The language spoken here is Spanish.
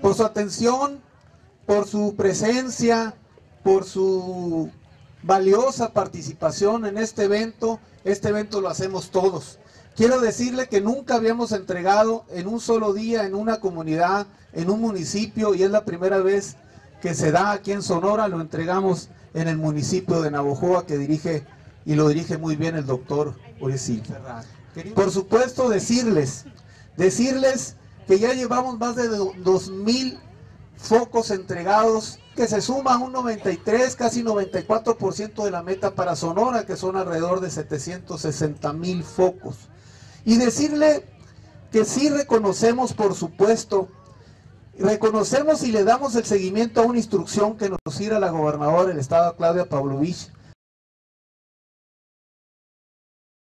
por su atención, por su presencia, por su valiosa participación en este evento. Este evento lo hacemos todos. Quiero decirle que nunca habíamos entregado en un solo día, en una comunidad, en un municipio, y es la primera vez que se da aquí en Sonora, lo entregamos en el municipio de Navojoa, que dirige y lo dirige muy bien el doctor. Por supuesto, decirles, decirles que ya llevamos más de 2.000 focos entregados, que se suma un 93, casi 94% de la meta para Sonora, que son alrededor de 760 mil focos. Y decirle que sí reconocemos, por supuesto, reconocemos y le damos el seguimiento a una instrucción que nos hiciera la gobernadora del estado, Claudia Pavlovich,